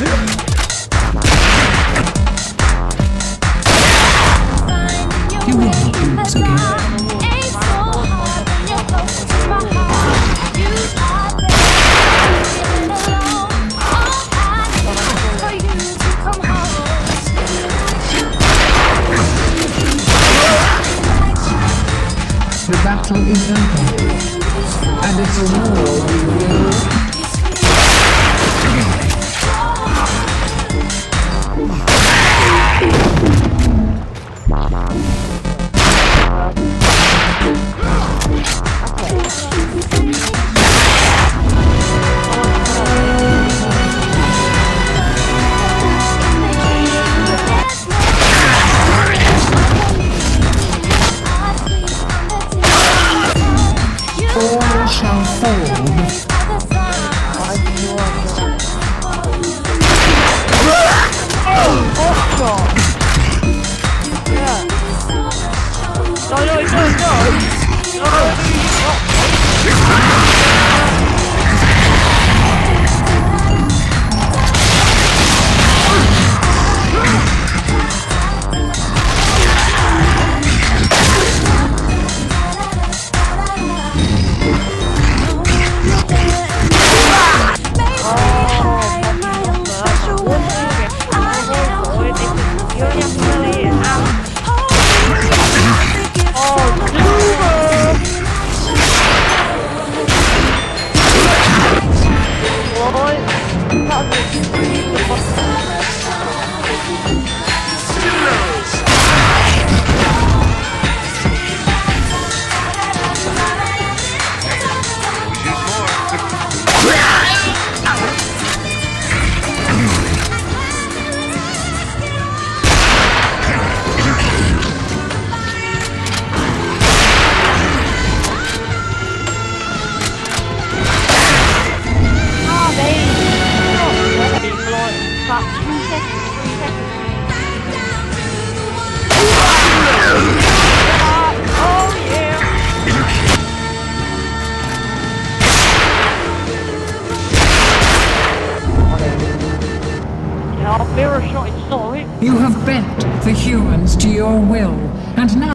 You will not again. The battle is over, and its war will todo. You have bent the humans to your will, and now